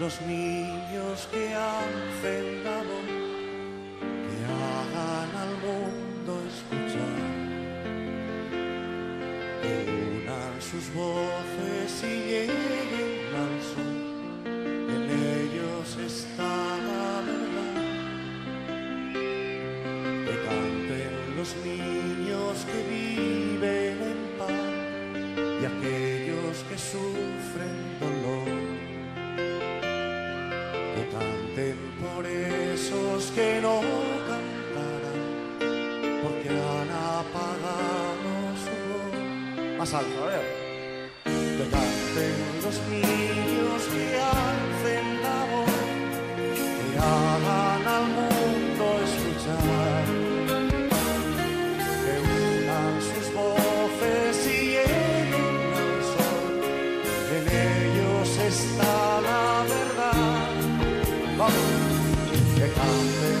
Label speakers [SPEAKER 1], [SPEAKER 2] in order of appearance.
[SPEAKER 1] los niños que la voz, que hagan al mundo escuchar, que unan sus voces y lleguen al sol, en ellos está la verdad, que canten los niños que viven en paz y aquellos que sufren que canten por esos que no cantarán, porque han apagado su voz. Más alto, a ver. Que canten los niños que hacen la voz, que hagan al mundo escuchar. Que unan sus voces y al sol, en ellos está tomorrow. You can't